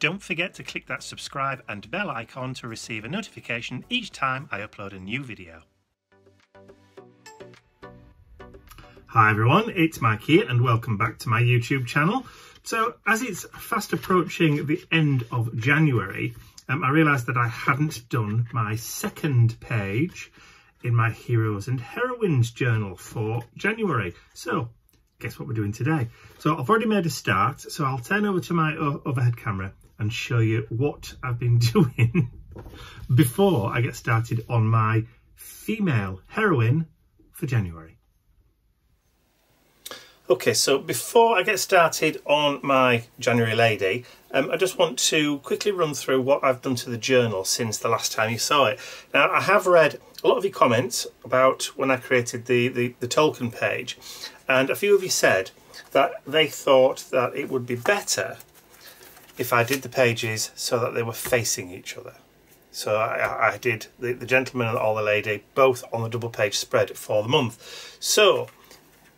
don't forget to click that subscribe and bell icon to receive a notification each time I upload a new video. Hi everyone, it's Mike here and welcome back to my YouTube channel. So as it's fast approaching the end of January, um, I realised that I hadn't done my second page in my Heroes and Heroines journal for January. So guess what we're doing today? So I've already made a start, so I'll turn over to my overhead camera and show you what I've been doing before I get started on my female heroine for January. Okay, so before I get started on my January Lady, um, I just want to quickly run through what I've done to the journal since the last time you saw it. Now, I have read a lot of your comments about when I created the, the, the Tolkien page, and a few of you said that they thought that it would be better if I did the pages so that they were facing each other. So I, I did the, the gentleman or the lady both on the double page spread for the month. So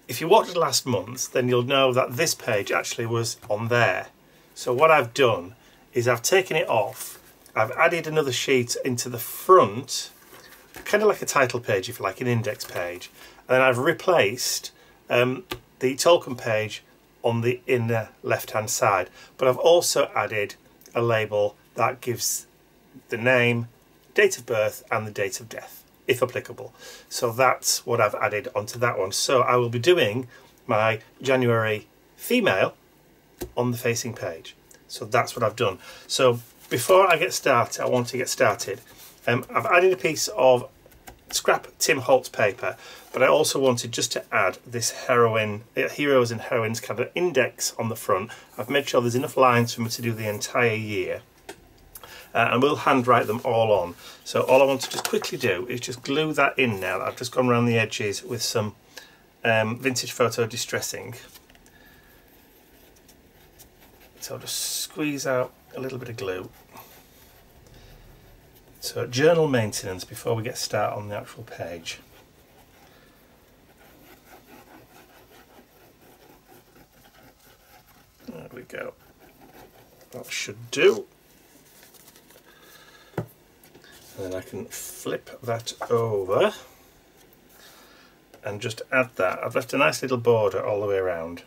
if you watched last month, then you'll know that this page actually was on there. So what I've done is I've taken it off, I've added another sheet into the front, kind of like a title page, if you like, an index page, and then I've replaced um, the Tolkien page on the inner left hand side. But I've also added a label that gives the name, date of birth and the date of death if applicable. So that's what I've added onto that one. So I will be doing my January female on the facing page. So that's what I've done. So before I get started, I want to get started. Um, I've added a piece of scrap Tim Holtz paper, but I also wanted just to add this heroine, uh, heroes and heroines kind of index on the front. I've made sure there's enough lines for me to do the entire year uh, and we'll handwrite them all on. So all I want to just quickly do is just glue that in now. I've just gone around the edges with some um, vintage photo distressing. So I'll just squeeze out a little bit of glue. So journal maintenance before we get started on the actual page. There we go. That should do and then I can flip that over and just add that. I've left a nice little border all the way around.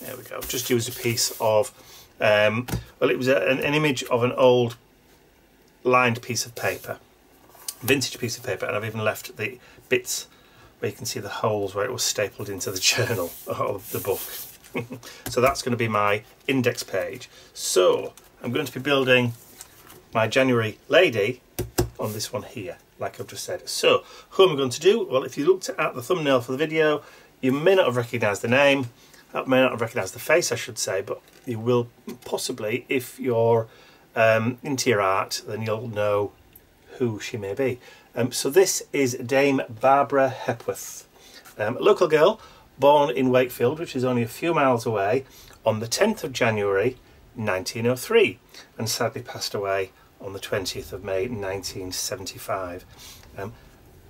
There we go. Just used a piece of, um, well it was a, an, an image of an old lined piece of paper, vintage piece of paper, and I've even left the bits where you can see the holes where it was stapled into the journal of the book. so that's going to be my index page. So I'm going to be building my January lady on this one here, like I've just said. So who am I going to do? Well, if you looked at the thumbnail for the video, you may not have recognised the name, I may not have recognised the face, I should say, but you will possibly, if you're um, into your art, then you'll know who she may be. Um, so this is Dame Barbara Hepworth, um, a local girl born in Wakefield, which is only a few miles away, on the 10th of January 1903 and sadly passed away on the 20th of May 1975, um,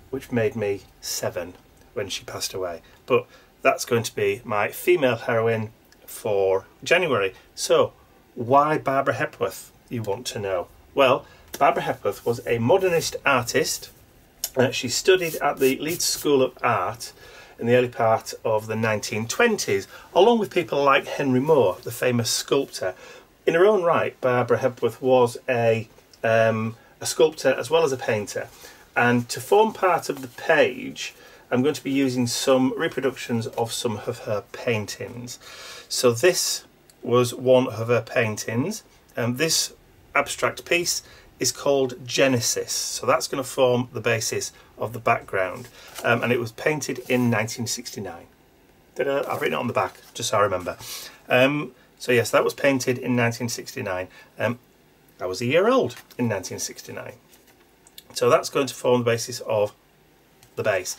which made me seven when she passed away. But that's going to be my female heroine for January. So, why Barbara Hepworth, you want to know? Well, Barbara Hepworth was a modernist artist. Uh, she studied at the Leeds School of Art in the early part of the 1920s, along with people like Henry Moore, the famous sculptor. In her own right, Barbara Hepworth was a, um, a sculptor as well as a painter. And to form part of the page, I'm going to be using some reproductions of some of her paintings. So this was one of her paintings. And this abstract piece is called Genesis. So that's going to form the basis of the background. Um, and it was painted in 1969. I, have written it on the back, just so I remember. Um, so yes, that was painted in 1969. Um, I was a year old in 1969. So that's going to form the basis of the base.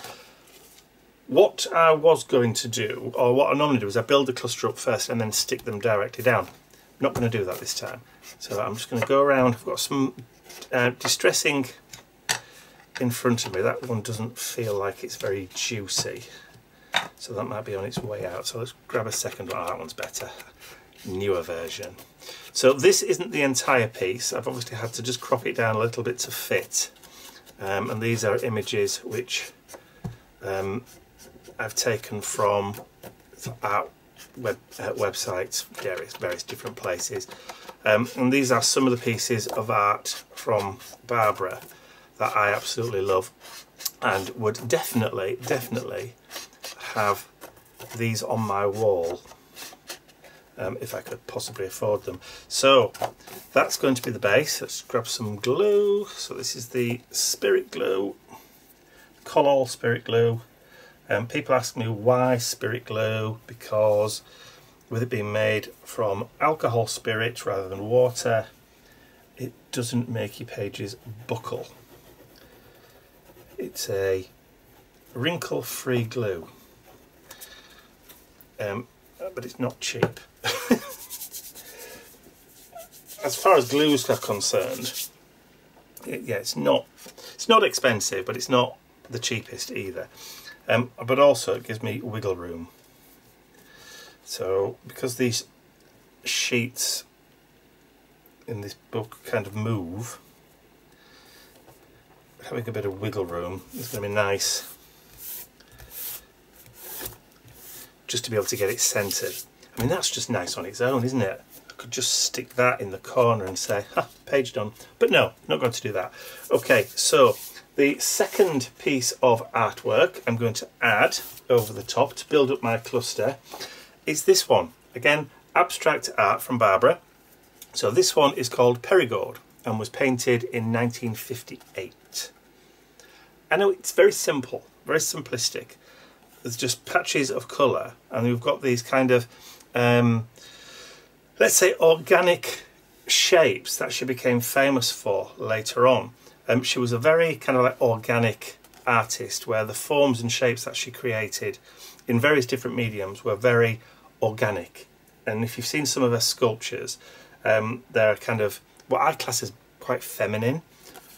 What I was going to do, or what I normally do, is I build the cluster up first and then stick them directly down. I'm not going to do that this time. So I'm just going to go around. I've got some uh, distressing in front of me. That one doesn't feel like it's very juicy. So that might be on its way out. So let's grab a second one. Oh, that one's better. Newer version. So this isn't the entire piece. I've obviously had to just crop it down a little bit to fit. Um, and these are images which um, I've taken from our web, uh, websites, various, various different places. Um, and these are some of the pieces of art from Barbara that I absolutely love and would definitely, definitely have these on my wall um, if I could possibly afford them. So that's going to be the base. Let's grab some glue. So this is the Spirit Glue, Collall Spirit Glue. Um, people ask me why Spirit Glue because with it being made from alcohol spirit rather than water, it doesn't make your pages buckle. It's a wrinkle-free glue, um, but it's not cheap. as far as glues are concerned, it, yeah, it's not it's not expensive, but it's not the cheapest either. Um, but also it gives me wiggle room. So because these sheets in this book kind of move, having a bit of wiggle room is going to be nice. Just to be able to get it centered. I mean, that's just nice on its own, isn't it? I could just stick that in the corner and say, ha, page done. But no, not going to do that. Okay, so the second piece of artwork I'm going to add over the top to build up my cluster is this one. Again, abstract art from Barbara. So this one is called Perigord and was painted in 1958. I know it's very simple, very simplistic. There's just patches of colour and we've got these kind of um, let's say, organic shapes that she became famous for later on. Um, she was a very kind of like organic artist where the forms and shapes that she created in various different mediums were very organic. And if you've seen some of her sculptures, um, they're kind of what I class as quite feminine.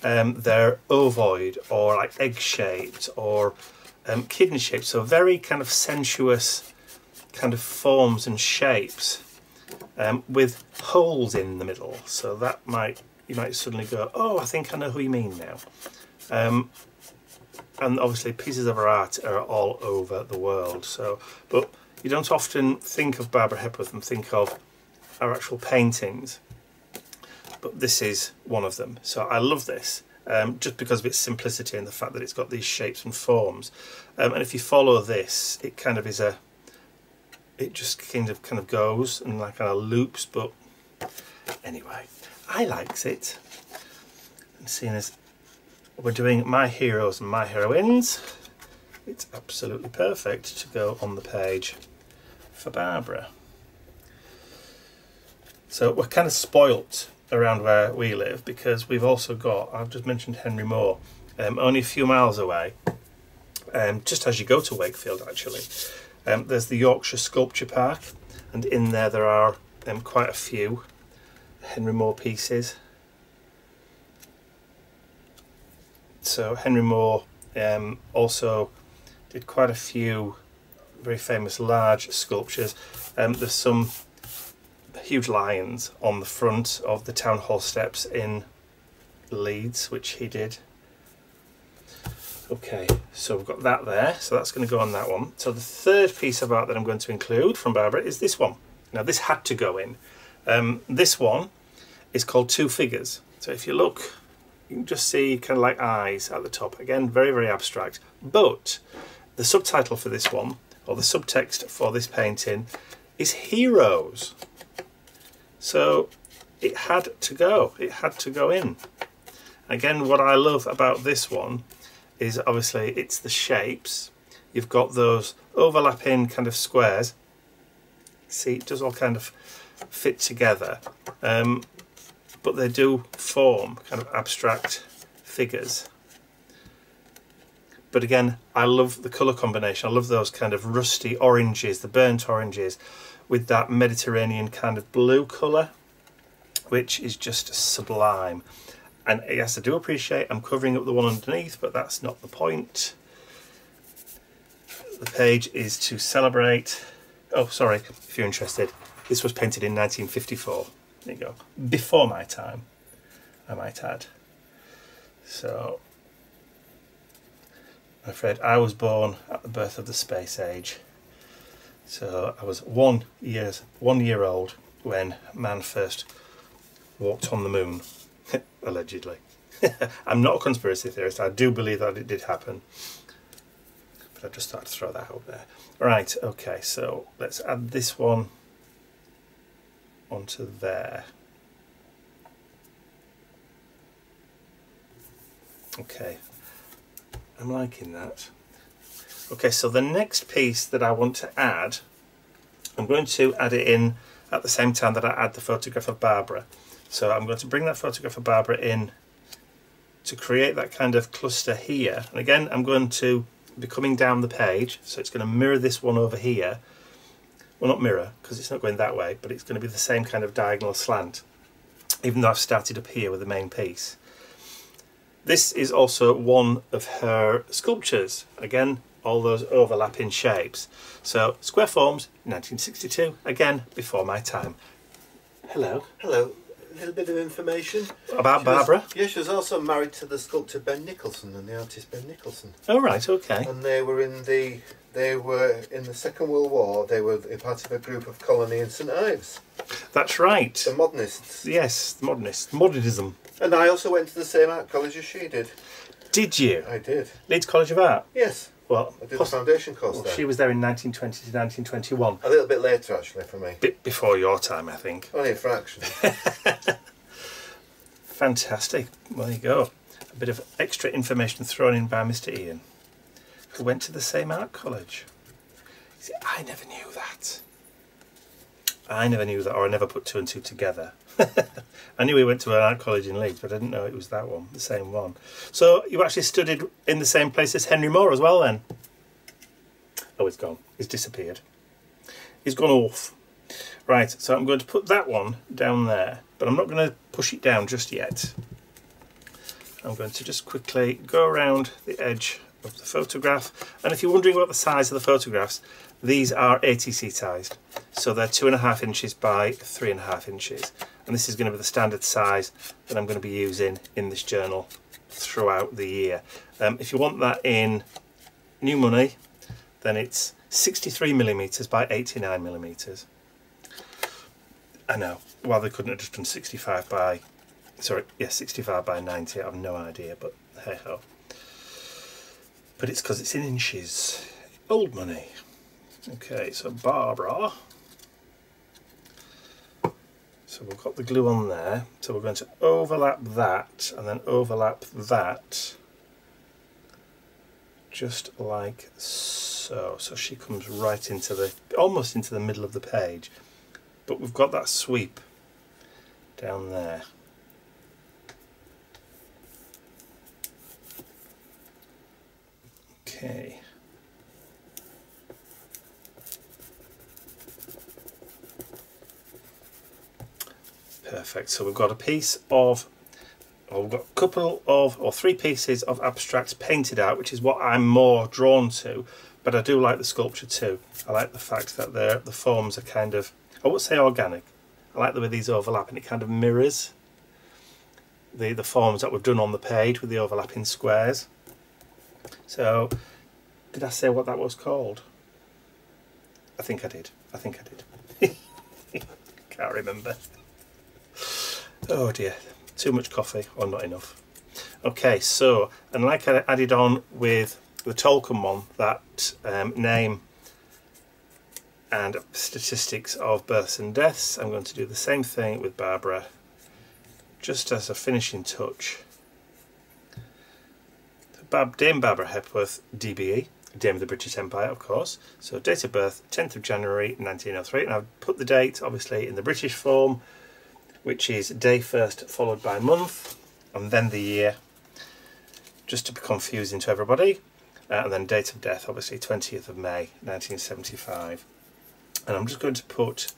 Um, they're ovoid or like egg shaped or um, kidney shaped, so very kind of sensuous kind of forms and shapes um, with holes in the middle. So that might, you might suddenly go, oh, I think I know who you mean now. Um, and obviously pieces of her art are all over the world. So, but you don't often think of Barbara Hepworth and think of her actual paintings. But this is one of them. So I love this. Um, just because of its simplicity and the fact that it's got these shapes and forms. Um, and if you follow this, it kind of is a it just kind of kind of goes and like kind of loops but anyway I likes it. And seeing as we're doing my heroes and my heroines. It's absolutely perfect to go on the page for Barbara. So we're kind of spoilt around where we live because we've also got I've just mentioned Henry Moore um, only a few miles away um, just as you go to Wakefield actually. Um, there's the Yorkshire Sculpture Park, and in there there are um, quite a few Henry Moore pieces. So Henry Moore um, also did quite a few very famous large sculptures. Um, there's some huge lions on the front of the town hall steps in Leeds, which he did. Okay, so we've got that there, so that's going to go on that one. So the third piece of art that I'm going to include from Barbara is this one. Now this had to go in. Um, this one is called Two Figures. So if you look, you can just see kind of like eyes at the top. Again, very, very abstract. But the subtitle for this one, or the subtext for this painting, is Heroes. So it had to go. It had to go in. Again, what I love about this one is obviously it's the shapes. You've got those overlapping kind of squares. See, it does all kind of fit together. Um, but they do form kind of abstract figures. But again, I love the colour combination. I love those kind of rusty oranges, the burnt oranges, with that Mediterranean kind of blue colour, which is just sublime. And yes, I do appreciate I'm covering up the one underneath, but that's not the point. the page is to celebrate. Oh, sorry, if you're interested, this was painted in 1954. There you go. Before my time, I might add. So, I'm afraid I was born at the birth of the space age. So I was one years one year old when man first walked on the moon, allegedly. I'm not a conspiracy theorist. I do believe that it did happen, but I just thought to throw that out there. Right. Okay. So let's add this one onto there. Okay. I'm liking that. Okay, so the next piece that I want to add, I'm going to add it in at the same time that I add the photograph of Barbara. So I'm going to bring that photograph of Barbara in to create that kind of cluster here. And again, I'm going to be coming down the page, so it's going to mirror this one over here. Well, not mirror, because it's not going that way, but it's going to be the same kind of diagonal slant, even though I've started up here with the main piece. This is also one of her sculptures. Again, all those overlapping shapes. So Square Forms, 1962, again, before my time. Hello. Hello. A little bit of information. About She was- Barbara? yeah, she was also married to the sculptor Ben Nicholson and the artist Ben Nicholson. Oh, right, okay. And they were in the they were in the Second World War. They were a part of a group of colony in St Ives, That's right. the modernists. Yes, the modernist. Modernism. And I also went to the same art college as she did. Did you? I did. Leeds College of Art? Yes, Well, I did the foundation course well, there. she was there in 1920 to 1921. A little bit later, actually, for me. Bit before your time, I think. Only a fraction. Fantastic. Well, there you go. A bit of extra information thrown in by Mr. Ian, who went to the same art college. See, I never knew that. I never knew that, or I never put two and two together. I knew he went to an art college in Leeds, but I didn't know it was that one, the same one. So you actually studied in the same place as Henry Moore as well, then? Oh, he's gone. He's disappeared. He's gone off. Right, so I'm going to put that one down there, but I'm not going to push it down just yet. I'm going to just quickly go around the edge of the photograph. And if you're wondering about the size of the photographs, these are ATC sized. So they're two and a half inches by three and a half inches. And this is going to be the standard size that I'm going to be using in this journal throughout the year. Um, if you want that in new money, then it's 63 millimeters by 89 millimeters. I know. why they couldn't have just done 65 by, sorry, yeah, 65 by 90. I have no idea, but hey ho. But it's because it's in inches. Old money. Okay, so Barbara. So we've got the glue on there. So we're going to overlap that and then overlap that. Just like so. So she comes right into the, almost into the middle of the page but we've got that sweep down there. Okay. Perfect. So we've got a piece of, or we've got a couple of, or three pieces of abstracts painted out, which is what I'm more drawn to. But I do like the sculpture too. I like the fact that the forms are kind of I would say organic. I like the way these overlap and it kind of mirrors the, the forms that we've done on the page with the overlapping squares. So, did I say what that was called? I think I did. I think I did. Can't remember. Oh dear, too much coffee or not enough. Okay, so, and like I added on with the Tolkien one, that um, name and statistics of births and deaths. I'm going to do the same thing with Barbara, just as a finishing touch. Bab Dame Barbara Hepworth, DBE, Dame of the British Empire, of course. So date of birth, 10th of January 1903, and I've put the date, obviously, in the British form, which is day first followed by month, and then the year, just to be confusing to everybody. Uh, and then date of death, obviously, 20th of May 1975 and I'm just going to put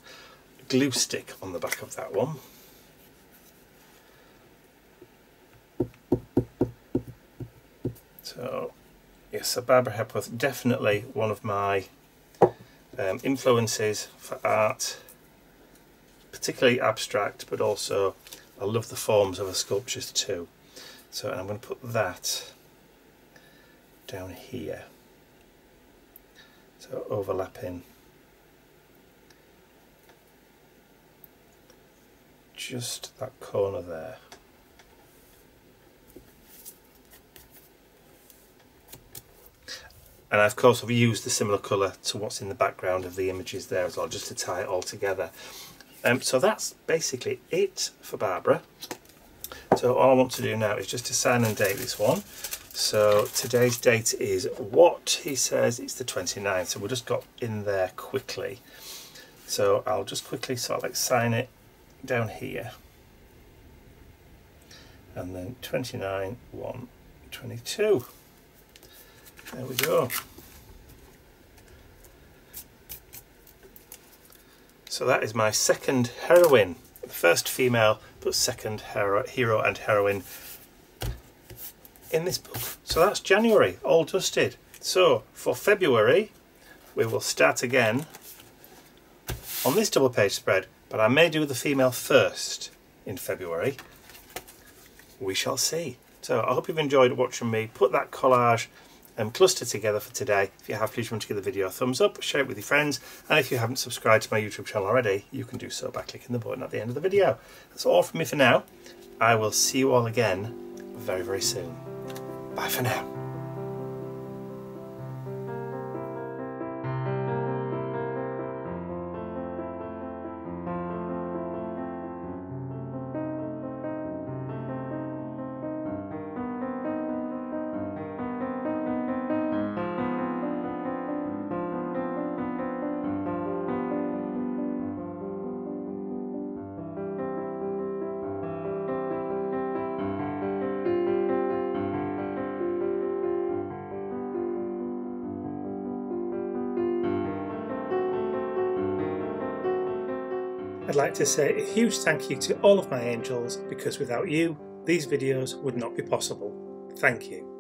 glue stick on the back of that one. So yes, so Barbara Hepworth, definitely one of my um, influences for art, particularly abstract, but also I love the forms of her sculptures too. So I'm going to put that down here. So overlapping just that corner there. and of course I've used the similar colour to what's in the background of the images there as well just to tie it all together um, so that's basically it for Barbara. So all I want to do now is just to sign and date this one. So today's date is what he says it's the 29th so we'll just got in there quickly. So I'll just quickly sort of like sign it down here. And then 29 1 22 there we go. So that is my second heroine. First female, but second hero, hero and heroine in this book. So that's January, all dusted. So for February, we will start again on this double page spread, but I may do the female first in February. We shall see. So I hope you've enjoyed watching me put that collage um, cluster together for today. If you have, please remember to give the video a thumbs up, share it with your friends, and if you haven't subscribed to my YouTube channel already, you can do so by clicking the button at the end of the video. That's all from me for now. I will see you all again very, very soon. Bye for now. I'd like to say a huge thank you to all of my angels because without you, these videos would not be possible. Thank you.